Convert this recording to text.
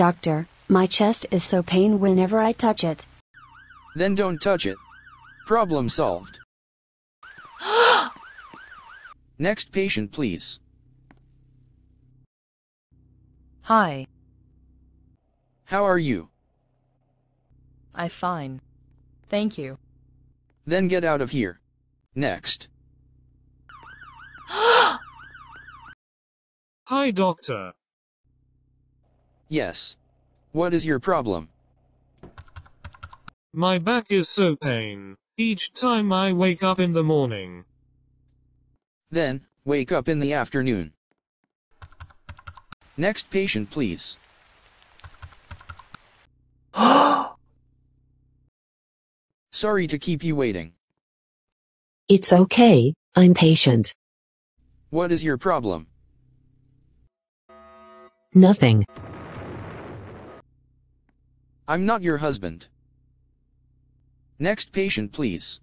Doctor, my chest is so pain whenever I touch it. Then don't touch it. Problem solved. Next patient, please. Hi, How are you? I fine. Thank you. Then get out of here. Next. Hi doctor. Yes. What is your problem? My back is so pain. Each time I wake up in the morning. Then, wake up in the afternoon. Next patient, please. Sorry to keep you waiting. It's okay, I'm patient. What is your problem? Nothing. I'm not your husband. Next patient, please.